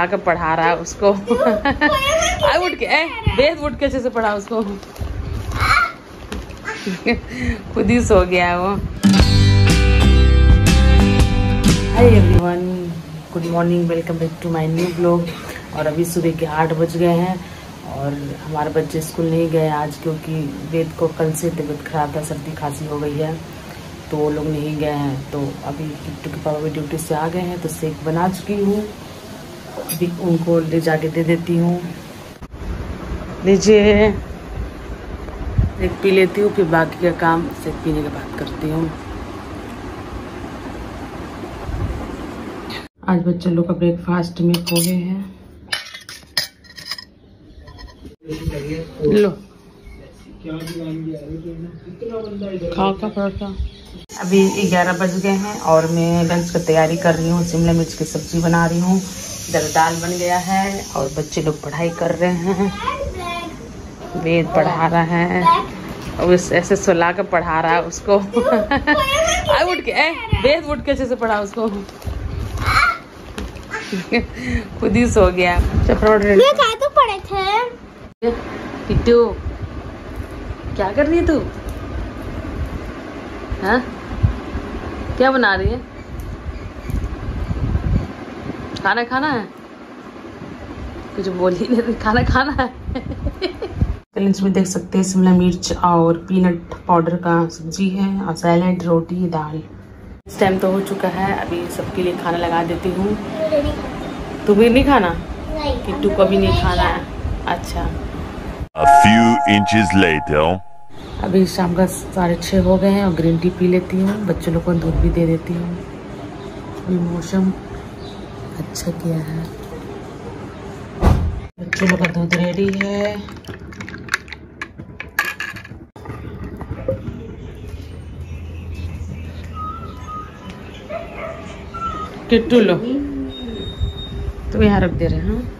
आकर पढ़ा रहा है उसको। आ उठ के बेद उठ के अच्छे से पढ़ा उसको। खुद ही सो गया है वो। Hi everyone good morning welcome back to my new blog और अभी सुबह के आठ बज गए हैं और हमारे बच्चे स्कूल नहीं गए आज क्योंकि वेद को कल से तबीयत खराब था सर्दी खांसी हो गई है तो वो लोग नहीं गए हैं। तो अभी किट्टू के पापा भी ड्यूटी से आ गए हैं तो सेक बना चुकी हूँ। अभी उनको ले जाके दे देती हूँ। लीजिए। एक पी लेती हूँ, फिर बाकी का काम सेक पीने के बाद करती हूँ। आज बच्चे लोग का ब्रेकफास्ट में पोहे हैं। लो। खाओ परोठा अभी ग्यारह बज गए हैं और मैं लंच की तैयारी कर रही हूँ, शिमला मिर्च की सब्ज़ी बना रही हूँ। इधर दाल बन गया है और बच्चे लोग पढ़ाई कर रहे हैं। वेद पढ़ा रहा है। और उस ऐसे सुला कर पढ़ा रहा है उसको। आ उठ के वेद उठ के अच्छे से पढ़ा उसको। खुद ही सो गया। तो पड़े थे? किट्टू क्या कर रही है तू? हाँ? क्या बना रही है? खाना खाना है? कुछ बोल ही नहीं खाना खाना है? लंच में देख सकते हैं शिमला मिर्च और पीनट पाउडर का सब्ज़ी है और सैलेड रोटी दाल। इस टाइम तो हो चुका है अभी सबके लिए खाना लगा देती हूँ। तुम्हें नहीं खाना? किट्टू को भी नहीं खाना है? अच्छा। A few inches later. अभी शाम का साढ़े छः हो गए हैं और ग्रीन टी पी लेती हूँ। बच्चों लोग को दूध भी दे देती हूँ। अभी मौसम अच्छा किया है। बच्चों लोग का दूध रेडी है। किट्टू लो। तो यहाँ रख दे रहे हैं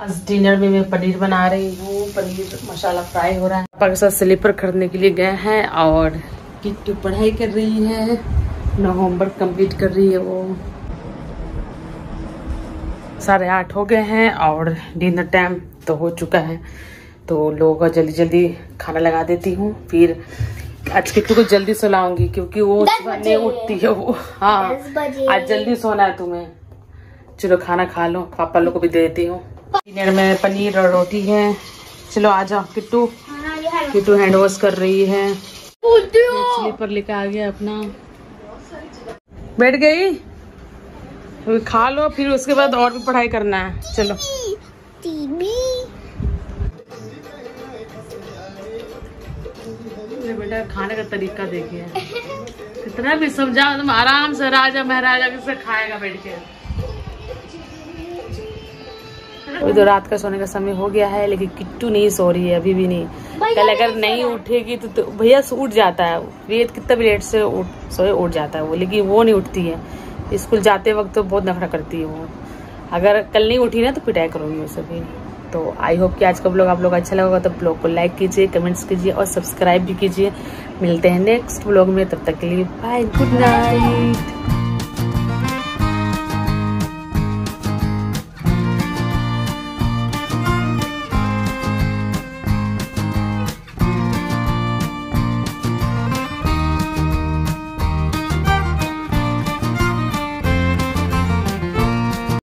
आज डिनर में मैं पनीर बना रही हूँ। पनीर, मसाला फ्राई हो रहा है। पापा के साथ स्लीपर खरीदने के लिए गए हैं और किट्टू पढ़ाई कर रही है। अपना होमवर्क कंप्लीट कर रही है वो। साढ़े आठ हो गए हैं और डिनर टाइम तो हो चुका है। तो लोगों का जल्दी जल्दी खाना लगा देती हूँ। फिर आज किट्टू को जल्दी सुलाऊँगी क्योंकि वो सुबह बजे। नहीं उठती है वो। हाँ आज जल्दी सोना है तुम्हें। चलो खाना खा लो। पापा लोग को भी दे देती हूँ। डिनर में पनीर और रोटी है। चलो आ जाओ किट्टू। किट्टू हैंड वॉश कर रही है। स्लीपर लेकर आ गया अपना। बैठ गई? खा लो, फिर उसके बाद और भी पढ़ाई करना है। चलो। टीवी बेटा, खाने का तरीका देखिए। कितना भी समझा तुम आराम से राजा महाराजा किसे खाएगा बैठ के। अभी तो रात का सोने का समय हो गया है लेकिन किट्टू नहीं सो रही है अभी भी नहीं। कल अगर नहीं उठेगी तो, तो भैया से उठ जाता है। वेद कितना भी लेट से उठ सोए उठ जाता है वो लेकिन वो नहीं उठती है। स्कूल जाते वक्त तो बहुत नखरा करती है वो। अगर कल नहीं उठी ना तो पिटाई करूँगी उसे भी। तो आई होप कि आज का ब्लॉग आप लोग अच्छा लगा तो ब्लॉग को लाइक कीजिए कमेंट्स कीजिए और सब्सक्राइब भी कीजिए। मिलते हैं नेक्स्ट ब्लॉग में तब तक के लिए बाय गुड नाइट